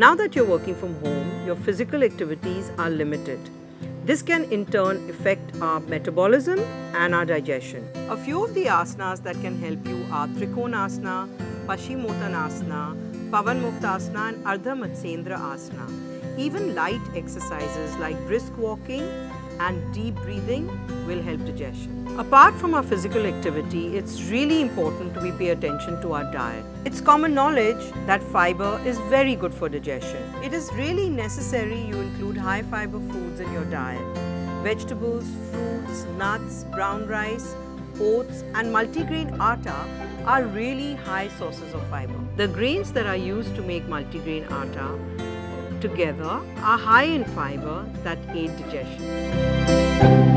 Now that you're working from home, your physical activities are limited. This can in turn affect our metabolism and our digestion. A few of the asanas that can help you are Trikonasana, Paschimottanasana, Pavanmuktasana and Ardha Matsyendrana Asana. Even light exercises like brisk walking and deep breathing will help digestion. Apart from our physical activity, it's really important we pay attention to our diet. It's common knowledge that fiber is very good for digestion. It is really necessary you include high fiber foods in your diet. Vegetables, fruits, nuts, brown rice, oats and multigrain atta are really high sources of fiber. The grains that are used to make multigrain atta together are high in fiber that aid digestion.